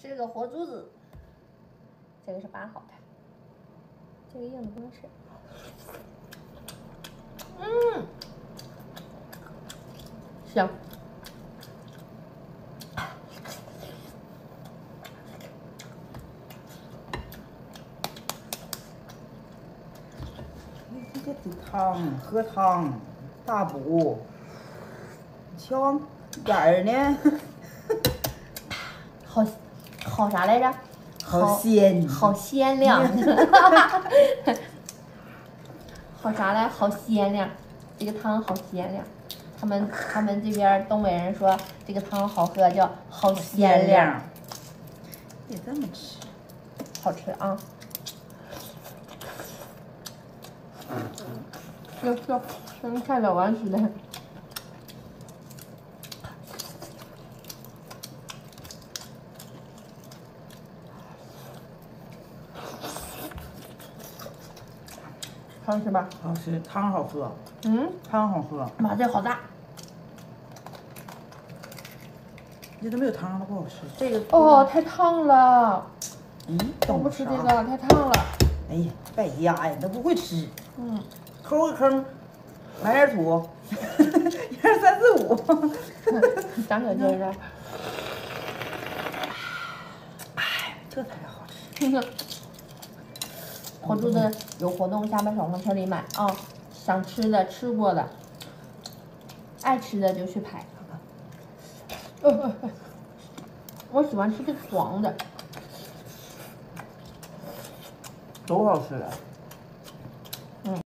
吃个活珠子，这个是扒好的，这个硬的不能吃。嗯，行。这汤，喝汤，大补。瞧，眼儿呢？好，好啥来着？好鲜，好鲜亮。好啥来？好鲜亮，这个汤好鲜亮。他们他们这边东北人说这个汤好喝，叫好鲜亮。得这么吃，好吃啊！要要生菜了完似的。好吃吧？好吃，汤好喝。嗯，汤好喝。妈，这好大。这都没有汤了不好吃。这个哦，太烫了。嗯，我不吃这个，太烫了。哎呀，败家呀，都不会吃。嗯。抠个坑，埋点土，一二三四五。长小尖的。哎，这才好吃。活珠子有活动，下边小黄车里买啊！想吃的、吃过的、爱吃的就去排。我喜欢吃这个黄的，多好吃的。